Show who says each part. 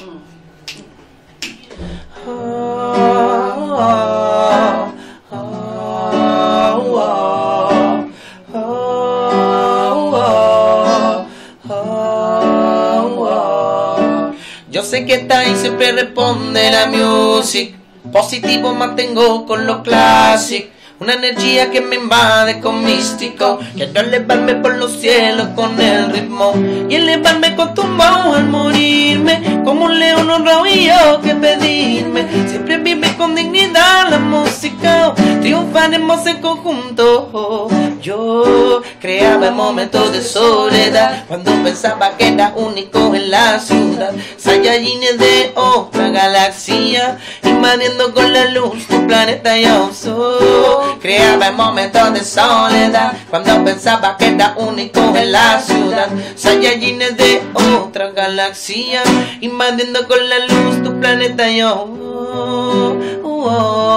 Speaker 1: Yo sé que está ahí siempre responde la music. Positivo mantengo con lo clásico. Una energía que me invade con místico. Quiero elevarme por los cielos con el ritmo. Y elevarme con tu mano al morirme. Un y yo que pedirme. Siempre vive con dignidad la música. Triunfaremos en conjunto. Yo creaba momentos de soledad. Cuando pensaba que era único en la ciudad. Saiyajines de otra galaxia. Invadiendo con la luz tu planeta yo soy. Creaba en momentos de soledad Cuando pensaba que era único en la ciudad Saiyajines de otra galaxia Invadiendo con la luz tu planeta yo oh, oh, oh.